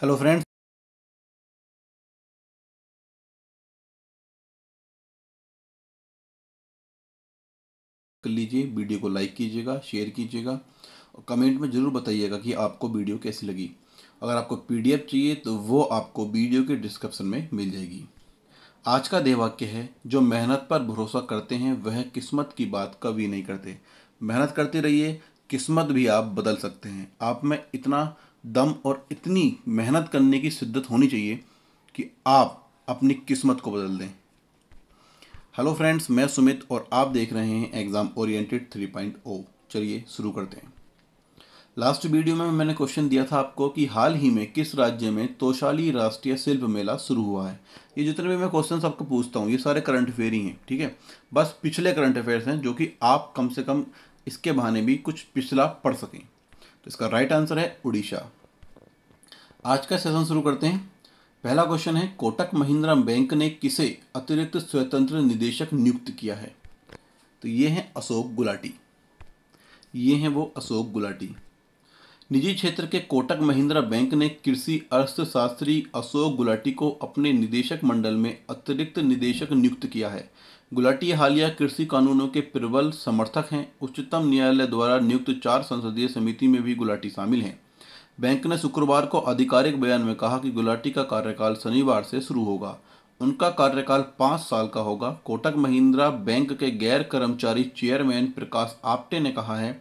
Hello friends कर लीजिए, video को लाइक कीजिएगा शेयर कीजिएगा और कमेंट में ज़रूर बताइएगा कि आपको वीडियो कैसी लगी। अगर आपको पीडीएफ चाहिए तो वो आपको वीडियो के डिस्क्रिप्शन में मिल जाएगी। आज का देवाक्य है, जो मेहनत पर भरोसा करते हैं, वह किस्मत की बात कभी नहीं करते। मेहनत करते रहिए, किस्मत भी आप बदल सकते हैं। आप में इतना दम और इतनी मेहनत करने की शिद्दत होनी चाहिए कि आप अपनी किस्मत को बदल दें। हेलो फ्रेंड्स, मैं सुमित और आप देख रहे हैं एग्ज़ाम ओरिएंटेड 3.0 चलिए शुरू करते हैं। लास्ट वीडियो में मैंने क्वेश्चन दिया था आपको कि हाल ही में किस राज्य में तोशाली राष्ट्रीय शिल्प मेला शुरू हुआ है। ये जितने भी मैं क्वेश्चन आपको पूछता हूँ, ये सारे करंट अफेयर ही हैं, ठीक है? बस पिछले करंट अफेयर्स हैं जो कि आप कम से कम इसके बहाने भी कुछ पिछला पढ़ सकें। तो इसका राइट आंसर है उड़ीसा। आज का सेशन शुरू करते हैं। पहला क्वेश्चन है, कोटक महिंद्रा बैंक ने किसे अतिरिक्त स्वतंत्र निदेशक नियुक्त किया है? तो ये हैं अशोक गुलाटी। ये हैं वो अशोक गुलाटी। निजी क्षेत्र के कोटक महिंद्रा बैंक ने कृषि अर्थशास्त्री अशोक गुलाटी को अपने निदेशक मंडल में अतिरिक्त निदेशक नियुक्त किया है। गुलाटी हालिया कृषि कानूनों के प्रबल समर्थक हैं। उच्चतम न्यायालय द्वारा नियुक्त चार संसदीय समिति में भी गुलाटी शामिल हैं। बैंक ने शुक्रवार को आधिकारिक बयान में कहा कि गुलाटी का कार्यकाल शनिवार से शुरू होगा। उनका कार्यकाल पाँच साल का होगा। कोटक महिंद्रा बैंक के गैर कर्मचारी चेयरमैन प्रकाश आप्टे ने कहा है,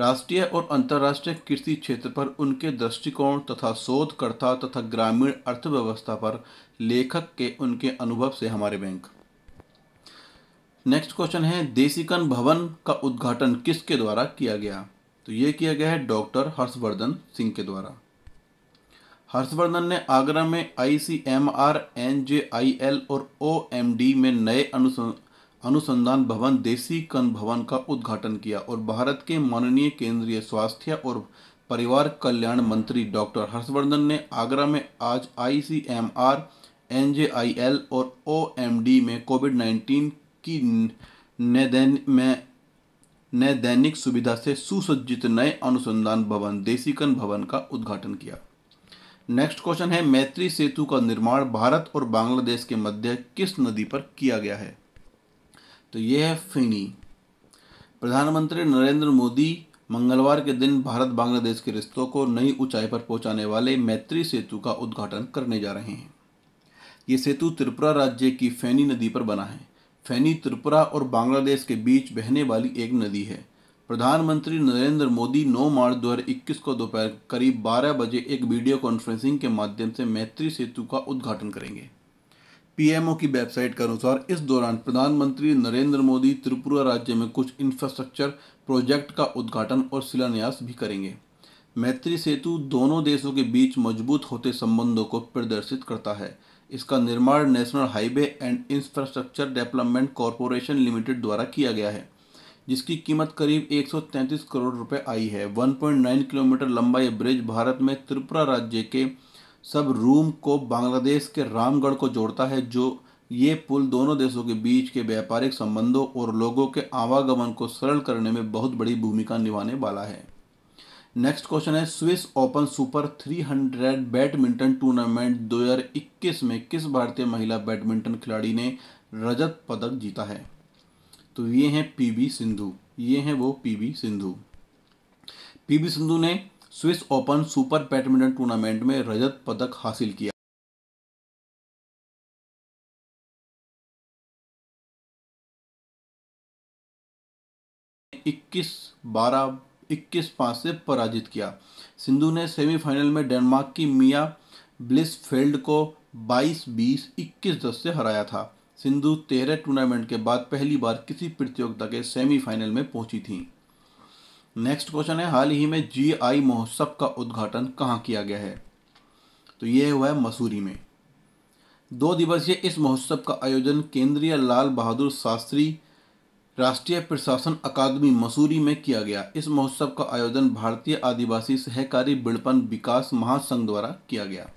राष्ट्रीय और अंतर्राष्ट्रीय कृषि क्षेत्र पर उनके दृष्टिकोण तथा शोधकर्ता तथा ग्रामीण अर्थव्यवस्था पर लेखक के उनके अनुभव से हमारे बैंक। नेक्स्ट क्वेश्चन है देसीकन भवन का उद्घाटन किसके द्वारा किया गया? तो ये किया गया है डॉक्टर हर्षवर्धन सिंह के द्वारा। हर्षवर्धन ने आगरा में आई सी एम आर और ओ एम डी में नए अनुसंधान भवन देसी कन भवन का उद्घाटन किया और भारत के माननीय केंद्रीय स्वास्थ्य और परिवार कल्याण मंत्री डॉक्टर हर्षवर्धन ने आगरा में आज I C M R N J I L और ओ एम डी में कोविड नाइन्टीन की नैदैन में नए दैनिक सुविधा से सुसज्जित नए अनुसंधान भवन देसीकन भवन का उद्घाटन किया। नेक्स्ट क्वेश्चन है, मैत्री सेतु का निर्माण भारत और बांग्लादेश के मध्य किस नदी पर किया गया है? तो यह है फिनी। प्रधानमंत्री नरेंद्र मोदी मंगलवार के दिन भारत बांग्लादेश के रिश्तों को नई ऊंचाई पर पहुँचाने वाले मैत्री सेतु का उद्घाटन करने जा रहे हैं। ये सेतु त्रिपुरा राज्य की फैनी नदी पर बना है। फैनी त्रिपुरा और बांग्लादेश के बीच बहने वाली एक नदी है। प्रधानमंत्री नरेंद्र मोदी 9 मार्च 2021 को दोपहर करीब 12 बजे एक वीडियो कॉन्फ्रेंसिंग के माध्यम से मैत्री सेतु का उद्घाटन करेंगे। पीएमओ की वेबसाइट के अनुसार इस दौरान प्रधानमंत्री नरेंद्र मोदी त्रिपुरा राज्य में कुछ इंफ्रास्ट्रक्चर प्रोजेक्ट का उद्घाटन और शिलान्यास भी करेंगे। मैत्री सेतु दोनों देशों के बीच मज़बूत होते संबंधों को प्रदर्शित करता है। इसका निर्माण National Highway and Infrastructure Development Corporation Limited द्वारा किया गया है, जिसकी कीमत करीब 133 करोड़ रुपए आई है। 1.9 किलोमीटर लंबा यह ब्रिज भारत में त्रिपुरा राज्य के सब रूम को बांग्लादेश के रामगढ़ को जोड़ता है, जो ये पुल दोनों देशों के बीच के व्यापारिक संबंधों और लोगों के आवागमन को सरल करने में बहुत बड़ी भूमिका निभाने वाला है। नेक्स्ट क्वेश्चन है, Swiss Open Super 300 badminton tournament 2021 में किस भारतीय महिला बैडमिंटन खिलाड़ी ने रजत पदक जीता है? तो ये हैं पीवी सिंधु, ये हैं वो पीवी सिंधु। पीवी सिंधु ने Swiss Open Super badminton tournament में रजत पदक हासिल किया। इक्कीस बारह इक्कीस पाँच से पराजित किया। सिंधु ने सेमीफाइनल में डेनमार्क की मिया ब्लिसफेल्ड को 22 बीस, इक्कीस, दस से हराया था। सिंधु तेरह टूर्नामेंट के बाद पहली बार किसी प्रतियोगिता के सेमीफाइनल में पहुँची थी। नेक्स्ट क्वेश्चन है, हाल ही में जी आई महोत्सव का उद्घाटन कहाँ किया गया है? तो ये हुआ है मसूरी में। दो दिवसीय इस महोत्सव का आयोजन केंद्रीय लाल बहादुर शास्त्री राष्ट्रीय प्रशासन अकादमी मसूरी में किया गया। इस महोत्सव का आयोजन भारतीय आदिवासी सहकारी बिड़पन विकास महासंघ द्वारा किया गया।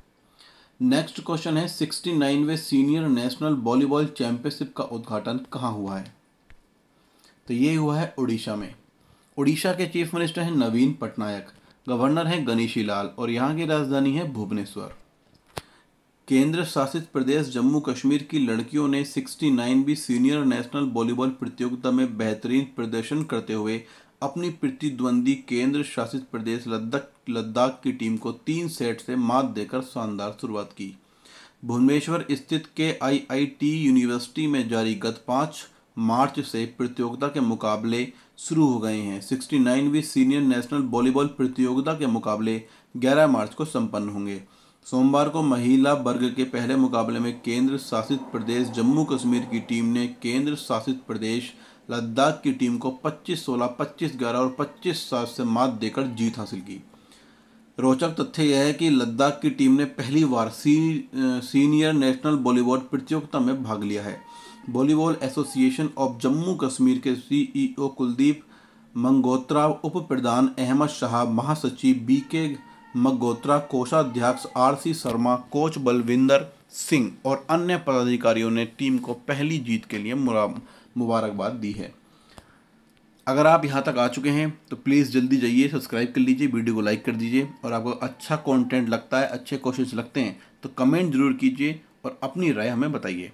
नेक्स्ट क्वेश्चन है, sixty नाइनवे senior national volleyball championship का उद्घाटन कहाँ हुआ है? तो ये हुआ है उड़ीसा में। उड़ीसा के चीफ मिनिस्टर हैं नवीन पटनायक, गवर्नर हैं गणेशी लाल और यहाँ की राजधानी है भुवनेश्वर। केंद्र शासित प्रदेश जम्मू कश्मीर की लड़कियों ने 69वीं सीनियर नेशनल वॉलीबॉल प्रतियोगिता में बेहतरीन प्रदर्शन करते हुए अपनी प्रतिद्वंदी केंद्र शासित प्रदेश लद्दाख लद्दाख की टीम को तीन सेट से मात देकर शानदार शुरुआत की। भुवनेश्वर स्थित के आईआईटी यूनिवर्सिटी में जारी गत पाँच मार्च से प्रतियोगिता के मुकाबले शुरू हो गए हैं। 69वीं सीनियर नेशनल वॉलीबॉल प्रतियोगिता के मुकाबले 11 मार्च को संपन्न होंगे। सोमवार को महिला वर्ग के पहले मुकाबले में केंद्र शासित प्रदेश जम्मू कश्मीर की टीम ने केंद्र शासित प्रदेश लद्दाख की टीम को 25-16, 25-11 और 25-7 से मात देकर जीत हासिल की। रोचक तथ्य यह है कि लद्दाख की टीम ने पहली बार सी सीनियर नेशनल वॉलीबॉल प्रतियोगिता में भाग लिया है। Volleyball association of Jammu Kashmir के सीईओ कुलदीप मंगोत्रा उप प्रधान अहमद शाह महासचिव बी के मगोत्रा कोषाध्यक्ष R C Sharma coach Balwinder Singh और अन्य पदाधिकारियों ने टीम को पहली जीत के लिए मुबारकबाद दी है। अगर आप यहाँ तक आ चुके हैं तो प्लीज़ जल्दी जाइए सब्सक्राइब कर लीजिए वीडियो को लाइक कर दीजिए और आपको अच्छा कंटेंट लगता है अच्छे क्वेश्चन लगते हैं तो कमेंट ज़रूर कीजिए और अपनी राय हमें बताइए।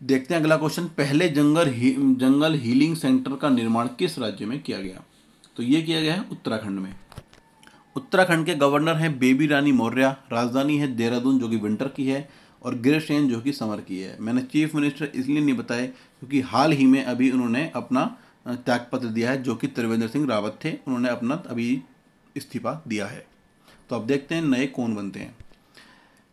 देखते हैं अगला क्वेश्चन पहले जंगल ही, जंगल हीलिंग सेंटर का निर्माण किस राज्य में किया गया? तो ये किया गया है उत्तराखंड में। उत्तराखंड के गवर्नर हैं बेबी रानी मौर्य, राजधानी है देहरादून जो कि विंटर की है, और गिरसेन जो कि समर की है। मैंने चीफ मिनिस्टर इसलिए नहीं बताए क्योंकि हाल ही में अभी उन्होंने अपना त्यागपत्र दिया है, जो कि त्रिवेंद्र सिंह रावत थे, उन्होंने अपना अभी इस्तीफा दिया है। तो अब देखते हैं नए कौन बनते हैं।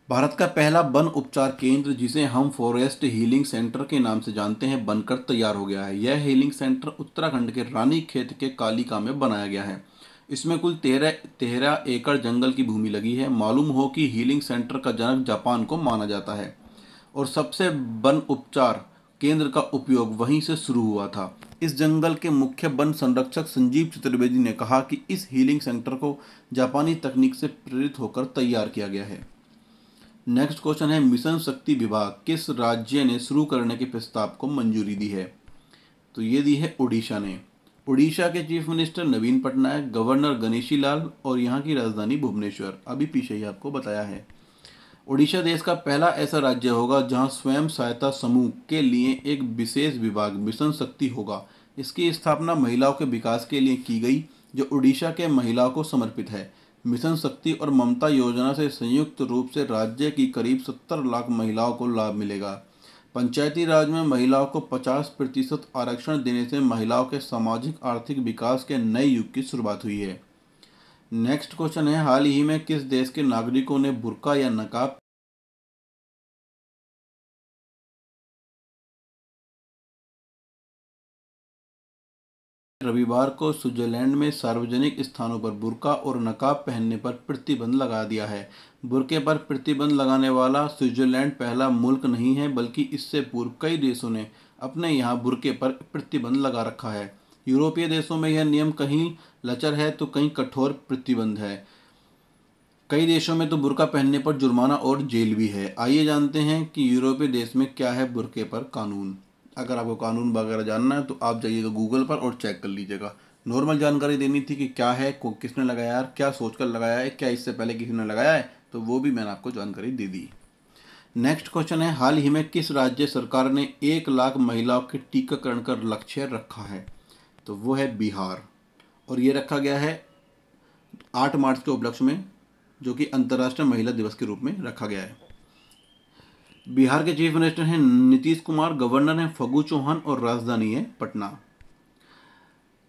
भारत का पहला वन उपचार केंद्र, जिसे हम फॉरेस्ट हीलिंग सेंटर के नाम से जानते हैं, बनकर तैयार हो गया है। यह हीलिंग सेंटर उत्तराखंड के रानी खेत के कालिका में बनाया गया है। इसमें कुल तेरह तेरह एकड़ जंगल की भूमि लगी है। मालूम हो कि हीलिंग सेंटर का जनक जापान को माना जाता है। और सबसे वन उपचार केंद्र का उपयोग वहीं से शुरू हुआ था। इस जंगल के मुख्य वन संरक्षक संजीव चतुर्वेदी ने कहा कि इस हीलिंग सेंटर को जापानी तकनीक से प्रेरित होकर तैयार किया गया है। नेक्स्ट क्वेश्चन है, मिशन शक्ति विभाग किस राज्य ने शुरू करने के प्रस्ताव को मंजूरी दी है? तो ये दी है उड़ीसा ने। उड़ीसा के chief minister Naveen Patnaik, governor Ganeshi Lal और यहाँ की राजधानी भुवनेश्वर। अभी पीछे ही आपको बताया है। उड़ीसा देश का पहला ऐसा राज्य होगा जहाँ स्वयं सहायता समूह के लिए एक विशेष विभाग, मिशन शक्ति होगा। इसकी स्थापना महिलाओं के विकास के लिए की गई, जो उड़ीसा के महिलाओं को समर्पित है। मिशन शक्ति और ममता योजना से संयुक्त रूप से राज्य की करीब सत्तर लाख महिलाओं को लाभ मिलेगा। पंचायती राज में महिलाओं को 50 प्रतिशत आरक्षण देने से महिलाओं के सामाजिक, आर्थिक विकास के नए युग की शुरुआत हुई है। नेक्स्ट क्वेश्चन है, हाल ही में किस देश के नागरिकों ने बुरका या नकाब रविवार को स्विट्जरलैंड में सार्वजनिक स्थानों पर बुरका और नकाब पहनने पर प्रतिबंध लगा दिया है। बुरके पर प्रतिबंध लगाने वाला स्विट्जरलैंड पहला मुल्क नहीं है, बल्कि इससे पूर्व कई देशों ने अपने यहाँ बुरके पर प्रतिबंध लगा रखा है। यूरोपीय देशों में यह नियम कहीं लचर है तो कहीं कठोर प्रतिबंध है। कई देशों में तो बुरका पहनने पर जुर्माना और जेल भी है। आइए जानते हैं कि यूरोपीय देश में क्या है बुरके पर कानून। अगर आपको कानून वगैरह जानना है तो आप जाइएगा गूगल पर और चेक कर लीजिएगा। नॉर्मल जानकारी देनी थी कि क्या है, को किसने लगाया है, क्या सोच कर लगाया है, क्या इससे पहले किसी ने लगाया है तो वो भी मैंने आपको जानकारी दे दी। नेक्स्ट क्वेश्चन है, हाल ही में किस राज्य सरकार ने एक लाख महिलाओं के टीकाकरण का लक्ष्य रखा है? तो वो है बिहार। और ये रखा गया है आठ मार्च के उपलक्ष्य में, जो कि अंतर्राष्ट्रीय महिला दिवस के रूप में रखा गया है। बिहार के चीफ मिनिस्टर हैं नीतीश कुमार, गवर्नर हैं फगू चौहान और राजधानी है पटना।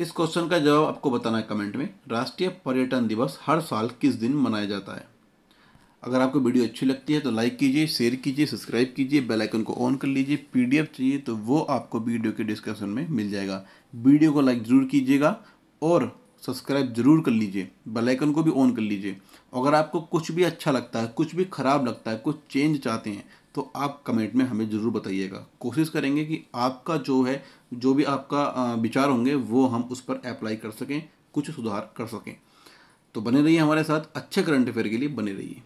इस क्वेश्चन का जवाब आपको बताना है कमेंट में। राष्ट्रीय पर्यटन दिवस हर साल किस दिन मनाया जाता है? अगर आपको वीडियो अच्छी लगती है तो लाइक कीजिए, शेयर कीजिए, सब्सक्राइब कीजिए, बेल आइकन को ऑन कर लीजिए। पीडीएफ चाहिए तो वो आपको वीडियो के डिस्क्रिप्शन में मिल जाएगा। वीडियो को लाइक ज़रूर कीजिएगा और सब्सक्राइब ज़रूर कर लीजिए। बेल आइकन को भी ऑन कर लीजिए। अगर आपको कुछ भी अच्छा लगता है, कुछ भी ख़राब लगता है, कुछ चेंज चाहते हैं तो आप कमेंट में हमें ज़रूर बताइएगा। कोशिश करेंगे कि आपका जो है, जो भी आपका विचार होंगे, वो हम उस पर अप्लाई कर सकें, कुछ सुधार कर सकें। तो बने रहिए हमारे साथ, अच्छे करंट अफेयर के लिए बने रहिए।